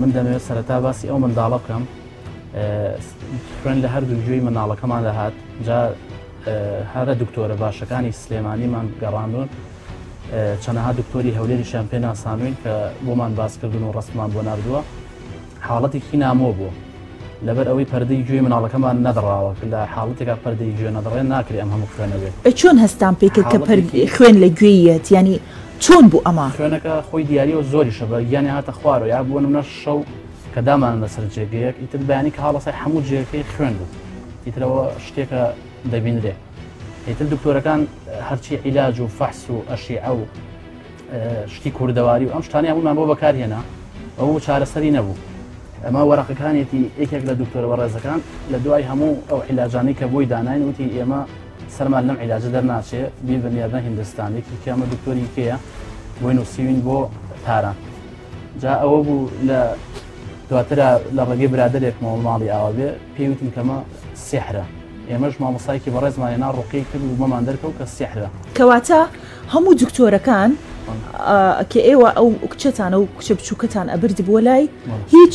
من دەمەوێت سەرەتا باسی ئەو منداڵە بکەم خوێن لە هەردوو گوێی مناڵەکەمان دەهات جا هەرە دکتۆرە باشەکانی سلێمانیمان گەڕاندون چەنەها دکتۆری هەولێریشان پێ ناسانوین کە بۆمان باسکردن و ڕستمان بۆ نردووە حاڵەتێکی نامۆ بوو لەبەر ئەوەی پەردەی گوێی مناڵەکەمان نەدڕاوە لە حاڵەتێکا پەردەی گوێ نەدڕێن ناکرێ ئەم هەموو خوێنەوێت چۆن هەستان پێکرد کە خوێن لە گوێیەت ینی چۆن بوو ئەمە؟ شوێنەکە خۆی دیاریە و زۆریشە بە گیانی هاتە خوارەوە یا بۆ نمونە شەو کە دامانن بەسەر جێگەیەک ئیتر بەیانی کە هەڵەسای حەموو جێگەکەی خوێن بوو ئیترەوە شتێکە دەبینرێ ئیتر دکتۆرەکان هەرچی عیلاج و فەحس و ئەشیعە و شتی کوردەواری و ئەم شتانی هەموومان بۆ بەکارهێنا ئەو چارەسەری نەبوو ئەمە وەرەقەکانێتی یەکێک لە دکتۆرە بەڕێزەکان لە دوای هەموو ئەو عیلاجانەی کە بۆی داناین وتی ئێمە سەرمان لەم عیلاجە دەرناچێ بیر بە میادنە هیندستانی تورکیە ئەمە دکتۆری کێیە بۆی نووسیوین بۆ تاران جا ئەوە بوو لە دواترا لە ڕێگەی برادێکمەوە ماڵی ئاوا بێ پێیوتم کەمە سێحرە ئێمەش مامۆسایکی بەڕێزمانە نا ڕوقی کرد و بەمان دەرکەوت کە سێحرە کەواتە هەموو دکتۆرەکان کە ئێوە ئەو کچەتانە و کچە بچووکەتان ئەبرد بۆ لای هیچ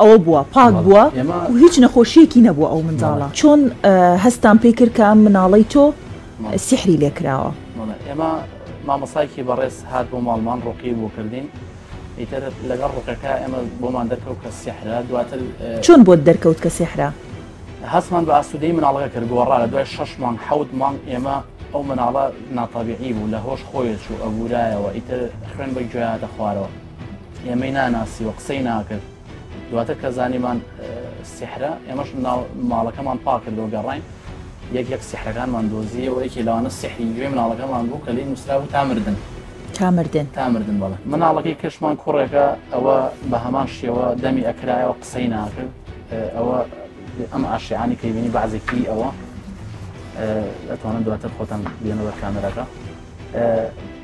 ئەوە بووە پاک بووە و هیچ نەخۆشیەکی نەبووە ئەو منداڵە چۆن هەستان پێی کرد کە ئەم مناڵەی تۆ سیحری لێ کراوە ئێمە مامەسایکی بەڕێز هات بۆ ماڵمان ڕۆقی بۆ کردین ئیتر لەگەڵ ڕوقەکە ئێمە بۆمان دەرکەوت کە سیحرا دواتر چۆن بۆت دەرکەوت کە سیحرا هەستمان بە ئاسوودەی مناڵەکە کرد گۆڕا لە دوای شش مانگ حەوت مانگ ئێمە ئەو مناڵە ناتەبیعی بوو لە هۆش خۆیەت و ئەبوورایەوە ئیتر خوێن بە گوێیاتە خوارەوە ئێمەی ناناسی و قسەی ناکرد دواتر کە زانیمان سحرە ئێمەش ماڵەکەمان پاکرد و گەڕین یەک یەک سحرەکانمان دۆزیەوە یەکی لەوانە سحری گوێ مناڵەکەمان بوو کە لی نووسرا و تامردن تامردن تامردن بەڵێ مناڵەکەی کەشمان کوڕێکە ئەوە بە هەمان شێوە دەمی ئەکرایەوە قسەی ناکرد ئەوە ئەم ئاشیانی کەیبینی بەعزێکی ئەوە ئەتوانن دواتر خۆتان بێنەوە کامێراکە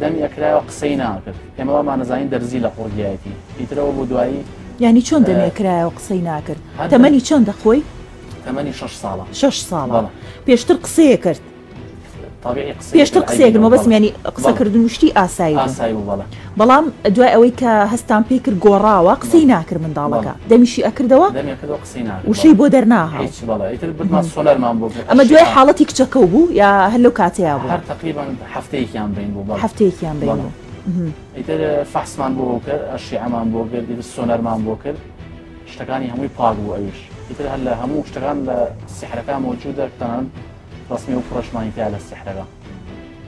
دەمی ئەکرایەوە قسەی ناکرد ئێمە وامانەزانین دەرزی لە قوڕگیایەتی ئیترەوە بۆ دوایی ینی چۆن دەمێ کرایەوە قسەی ناکرد تەمەنی چۆن دەخۆی تەمەنی 6 ساڵە 6 ساڵە پێشتر قسەیە کرد پێشتر قسەیەکردمە بەسمیانی قسەکردن شتی ئاسایی ئاسایی بڵە بەڵام دوای ئەوەی کە هەستام پێی کرد گۆڕاوە قسەی ناکرد منداڵەکە دەمیشی ئەکردەوە وشەی بۆ دەرناهاو ئەمە دوای حاڵەتی کچەکە و بوو یا هەر لەو کاتەیە بوو هەفتەیەکیان بین بوو هەفتەیەکیان بین بوو ئیتر فەحسمان بۆ کرد ئەشیعەمان بۆ کرد ئیتر سۆنەرمان بۆ کرد شتەکانی هەمووی پاک بوو ئەویش ئیتر هەر لە هەموو شتەکان لە سیحرەکان مۆجوودە تەنان ڕسمی و فڕشمانی تیا لە سیحرەکە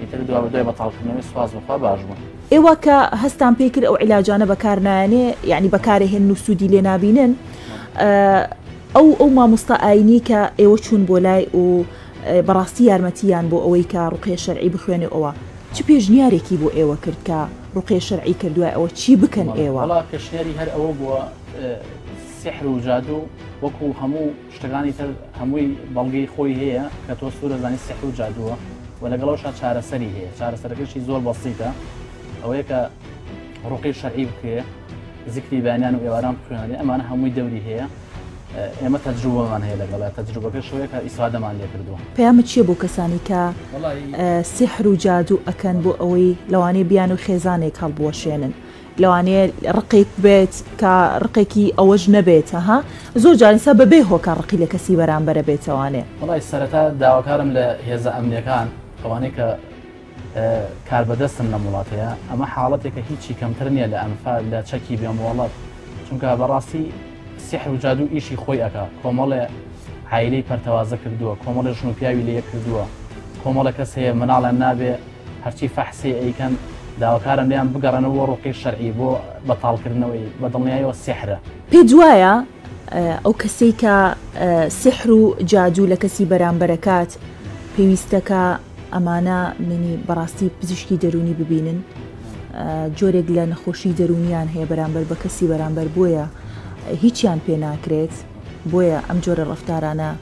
ئیتر دوا بەدوای بەتاڵکردنەوەی سوپاس بەخوا باش بوون. ئێوە کە هەستان پێی کرد ئەو عیلاجانە بەکار نایەنێ یعنی بەکارێ هێن و سوودی لێ نابینن ئەو ئەو مامۆستا ئاینی کە ئێوە چوون بۆ لای و بەڕاستی یارمەتیان بۆ ئەوەی کە ڕوقێ شەرعی بخوێنێ ئەوە چ پێشنیارێکی بۆ ئێوە کرد کە ڕوقێ شەرعی کردوای ئەوە چی بکەن ئێوە پێشنیاری هەر ئەوە بووە سحر و جادو وەکو هەموو شتەکانی تر هەمووی بەڵگەی خۆی هەیە کە تۆ سوورە زانی سحر و جادووە و لەگەڵ ئەوشا چارەسەری هەیە چارەسەرەکەشی زۆر بەسیتە ئەوەیە کە ڕوقی شەرعی بکرێ زیکری بەیانیان و ئێواران بخوێنێ ئەمانە هەمووی دەوری هەیە ئێمە تەجروبەمان هەیە لەگەڵە تەجروبەکە شوەیە کە ئیسفادەمان لێ کردووە پەیامت چییە بۆ کەسانی کە سیحر و جادوو ئەکەن بۆ ئەوەی لەوانەیە بیان و خێزانێک هەڵبوەشێنن لەوانەیە ڕقێک بێت کە ڕقێکی ئەوەش نەبێت ها زۆر جار ئینسان بەبێ هۆکار ڕقی لە کەسی بەرامبەرە بێتەوانێ. وەڵای سەرەتا داواکارم لە هێزە ئەمنیەکان ئەوانەی کە کاربەدەستن لەم وڵاتەیە ئەمە حاڵەتێکە هیچی کەمتر نییە لە ئەنفال لە چەکی بێ مۆڵەت چونکە بەڕاستی سحر و جادو ئیشی خۆی ئەکا کۆمەڵێ عیلەی پەرتەوازە کردووە کۆمەڵێ ژن و پیاوی لە یەک کردووە کۆمەڵە کەس هەیە مناڵیان نابێ هەرچی فەحسی ئەیکەن داواکارم لێیان بگەڕێنەوە بۆ ڕوقی شەرعی بۆ بەتاڵ کردنەوەی بەدڵنیایەوە سیحرە. پێت وایە ئەو کەسەی کە سیحر و جادوو لە کەسی بەرامبەر ئەکات پێویستە کە ئەمانە یەنی بەڕاستی پزیشکی دەروونی ببینن جۆرێک لە نەخۆشی دەروونیان هەیە بەرامبەر بە کەسی بەرامبەر بۆیە هیچیان پێ ناکرێت بۆیە ئەم جۆرە ڕەفتارانە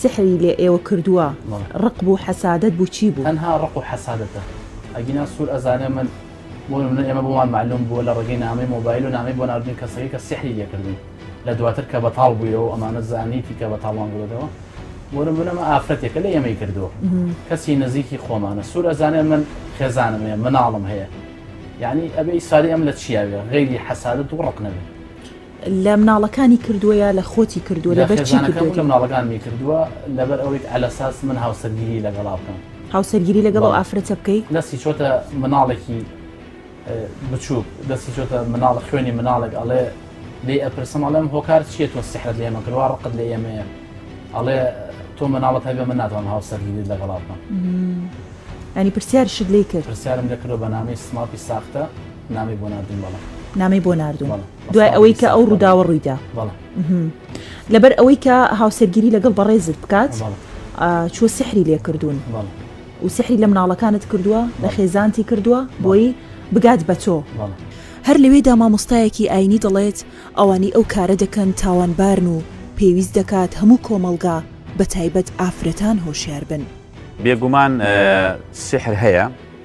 سحری لێ ئێوە کردووە ڕق بوو حەسادەت بوو چی بوو؟ تەنها ڕق و حەسادەتە ئەگینا سور ئەزانێ من بۆ نمونە ئێمە بۆمان مەعلوم بووە لە ڕێگەی نامەی مۆبایل و نامەی بۆ ناردنی کەسەکەی کە سحری لێ کردووین لە دواتر کە بەتاڵ بوویەوە و ئەمانە زانیتی کە بەتاڵمان بووبێتەوە بۆ نمونە ئەمە ئافرەتێکە لە ئێمەی کردووە کەسی نزیکی خۆمانە سور ئەزانێ من خێزانم هەیە مناڵم هەیە یەعنی ئەبێ ئیسفادەی ئەم لە چیا بێ غەیری حەسادەت و ڕق نەبێ. لە مناڵەکانی کردوە یا لە خۆتی کردوە لە بەر چی کردوە؟ لە مناڵەکانمی کردوە لەبەر ئەوەی عەلەساس من هاوسەرگیری لەگەڵا بکەم. هاوسەرگیری لەگەڵ ئەو ئافرەتە بکەی؟ دەستی چۆتە مناڵێکی بچوک دەستی چۆتە مناڵ خوێنی مناڵێک ئەڵێ لێی ئەپرسم ئەڵێم هۆکار چیە تۆ سحرت لە ئێمە کردوە ڕقت لە ئێمەیە ئەڵێ تۆ مناڵت هەبێ من ناتوانم هاوسەرگیری لەگەڵا بکەم. ینی پرسیارشت لێی کرد؟ پرسیارم لێ کردوە بە نامەی سماپی ساختە. نامەی بۆ ناردوم بەڵێ نامەی بۆ ناردوم بەڵێ. دوای ئەوەی کە ئەو ڕووداوە ڕوویدا بەڵێ مهم. لەبەر ئەوەی کە هاوسەرگیری لەگەڵ بەڕێزت بکات بەڵێ ئا، چووە سحری لێ کردوون بەڵێ و سحری لە مناڵەکانت کردووە لە بەڵێ. خێزانتی کردووە بۆی بگات بە تۆ، بەڵێ هەر لەوێدا مامۆستایەکی ئاینی دەڵێت ئەوانەی ئەو کارە دەکەن تاوانبارن و پێویست دەکات هەموو کۆمەڵگا بە تایبەت ئافرەتان هۆشیار بن. بێگومان سیحر هەیە.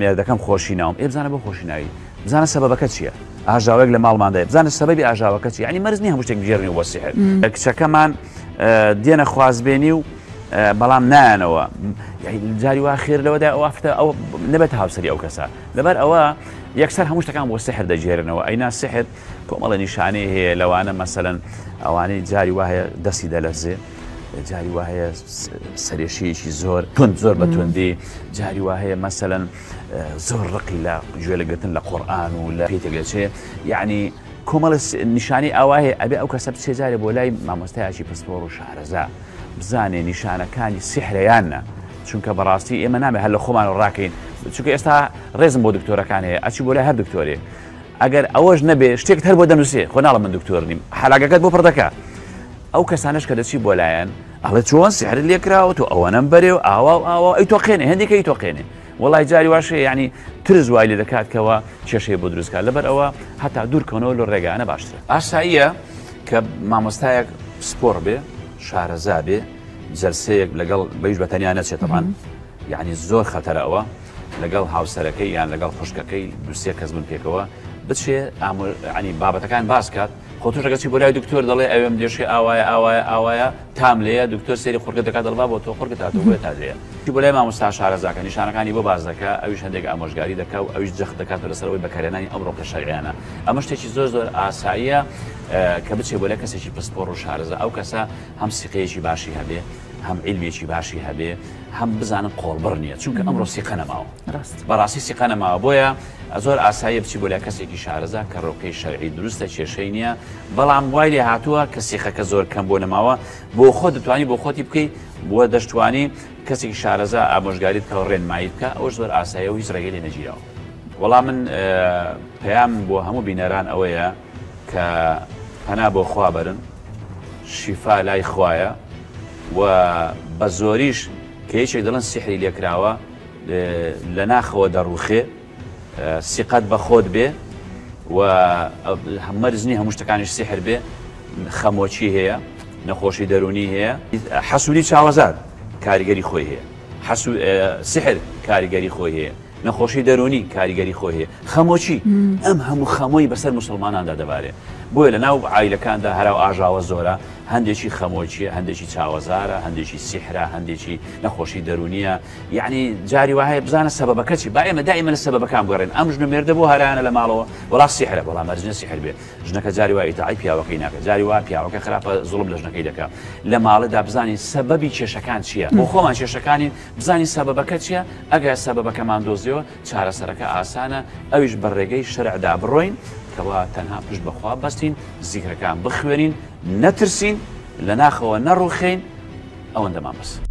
مێردەکەم خۆشی ناوم ئێ بزانە بۆ خۆشی ناوی بزانە سەبەکە چییە ئاژاوێک لە ماڵماندای بزانە سەبەبی ئاژاوەکە چی ینی مەرزنی هەموو شتێک گێرنی وە سیحر لە کچەکەمان دێنە خوازبێنی و بەڵام نایەنەوە جاری وا خێر لەوەدا ئەوفتە ئەو نەبێت هاوسری ئەو کەسە لەبەر ئەوە یەکسەر هەموو شتەکان بۆ سحر دەگێرنەوە ئەینا سحر کۆمەڵە نیشانەی هەیە لەوانە مەسەن ئەوانەی جاری وایە دەستی دەلەزێ جاری وا هەیە سرێشەیەکی زۆر تند زۆر بە توندی جاری وا هەیە مەسەەن زۆر ڕقی لە گوێ لەگرتن لە قۆڕآان و لە پێیتێک دەچێ یعنی کۆمەڵ نیشانی ئاواهەیە ئەبێ ئەو کەسە بچێ جارێ بۆ لای مامۆستایکی پسپۆڕ و شارەزا بزانێ نیشانەکانی سیحرەیانە چونکە بەڕاستی ئێمە نامێ هەر لە خۆمان و ڕاکەین چونکە ئێستا ڕێزم بۆ دکتۆرەکان هەیە ئەچی بۆ لای هەر دکتۆرێ ئەگەر ئەوەش نەبێ شتێکت هەر بۆ دەنووسێ خۆ ناڵە من دکتۆر نیم حلاگەکەت بۆ پڕدەکە ئەو کەسانش کە دەچی بۆ لایەن ئەڵێ چۆن سحر لێکراوە تۆ ئەوەنەم بەرێ و ئاوا و ئاوا ئەی تۆقێنێ هەندێک ئەی تۆقێنێ وڵی جاری واشێ ینی ترز وای لێ دەکات کەەوە کێشەی بۆ دروستکە لەبەر ئەوە هەتا دوورکەونەوە لە ڕێگانە باشتر ئاساییە کە مامۆستایەک پسپۆڕ بێ شارەزا بێ جەلسەیەک لەگەڵ بەیش بەتەنیا نەچێتەمان یعنی زۆر خەتەرەوە لەگەڵ هاوسەرەکەی یان لەگەڵ خوشکەکەی دوسێ کەس بن پێکەوە بچێ ئامۆنی بابەتەکان باسکات خۆ تۆ ڕگەچی بۆ لای دکتۆر دەڵێ ئەوێم دێشێ ئاوایە ئاوایە ئاوایە تام لەیە دکتۆر سری خورگە دەکات دەڵبا بۆ تۆ خورگە تاتۆ بۆێ تا لێە بۆ لای مامۆستا شارەزاکە نیشانەکانی بۆ باز دەکە ئەویش هەندێک ئامۆژگاری دەکا و ئەویش جەخت دەکات و لەسەرەوەی بەکارێنانی ئەم ڕۆکە شەریانە ئەمە شتێکی زۆر زۆر ئاساییە کە بچێ بۆ لە کەسێکی پسپۆڕ و شارەزە ئەو کەسە هەم سیقەیەکی باشی هەبێ هەم عیلمێکی باشی هەبێ هەم بزانن قۆڵبڕ نییە چونکە ئەمڕۆ سیقە نەماوە بەڕاستی سیقە نەماوە بۆیە زۆر ئاساییە بچی بۆ لای کەسێکی شارەزا کە ڕۆکەی شەرعی دروستە کێشەی نییە بەڵام وای لێ هاتووە کە سیقەکە زۆر کەم بۆ نەماوە بۆ خۆ دەتوانانی بۆ خۆتی بکەیت بووە دەشتوانی کەسێکی شارەزا ئامۆژگاری بکەەوە ڕێنمایی بکە ئەو زۆر ئاسایە و هیچ ڕێگەی لێ نەگیرەوە وەڵام من پەیام بۆ هەموو بینەران ئەوەیە کە پەنا بۆ خوا بەرن شیفا لای خوایە و بە زۆریش کە یەکێک دەڵن سیحری لێکراوە لە ناخەوە دەڕوخێ سیقەت بە خۆت بێ و هەمەرزنی هەموو شتەکانیش سیحر بێ خەمۆکی هەیە نەخۆشی دەرونی هەیە حەسووری چاوەزار کاریگەری خۆی هەیە حەسو سحر کاریگەری خۆی هەیە نەخۆشی دەرونی کاریگەری خۆی هەیە خەمۆکی ئەم هەموو خەمۆی بەسەر مسلماناندا دەبارێت بۆیە لە ناو عیلەکاندا هەرا و ئاژاوە زۆرە هەندێکی خەمۆکیە هەندێکی چاوەزارە هەندێکی سیحرا هەندێکی نەخۆشی دەرونیە یعنی جاری وایە بزانە سەبەکەچی با ئێمە دائمە لە سەبەکان بگەڕێن ئەم ژنە مێردە بۆ هەرانە لە ماڵەوە وڵاس سیحرە بەڵام مەرجە سیحر بێ ژنەکە جاری وای تاعی پیاوەکەی ناکە جاری وا پیاوەکە خراپە زوڵم لە ژنەکەی دەکە لە ماڵەدا بزانین سەبەبی کێشەکان چییە بۆ خۆمان کێشەکانی بزانین سەبەبەکە چییە، ئەگەر سەبەبەکەمان دۆزیەوە چارەسەرەکە ئاسانە، ئەویش بە ڕێگەی شەرعدا بڕۆین، کەوا تەنها پشت بە خوا بەستین، زیکرەکان بخوێنین، نەترسین، لە ناخەوە نەڕووخێین، ئەوەندەمان بەسە.